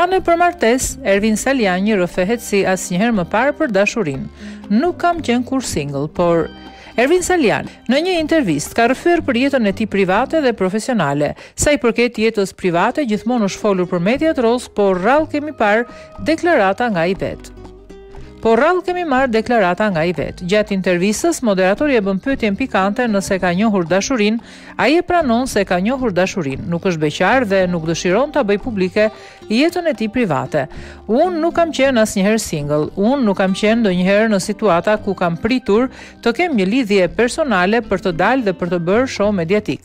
Plane për martesë, Ervin Salianji rrëfehet si asnjëherë më parë për dashurinë. Nuk kam qenë kurrë single, por... Ervin Salianji, në një intervistë, ka rrëfyer për jetën e tij private dhe profesionale. Sa i përket jetës private, gjithmonë është folur për mediat rozë, por rrallë kemi parë deklarata nga ai vetë. Por rrallë kemi marrë deklarata nga ai vetë. Gjatë intervistës, moderatori e bën pyetjen pikante nëse ka njohur dashurinë, ai e pranon se ka njohur dashurinë, nuk është beqar dhe nuk dëshiron ta bëjë publike jetën e tij private. Unë nuk kam qenë asnjëherë single, unë nuk kam qenë ndonjëherë në situata ku kam pritur të kem një lidhje personale për të dalë dhe për të bërë show mediatik.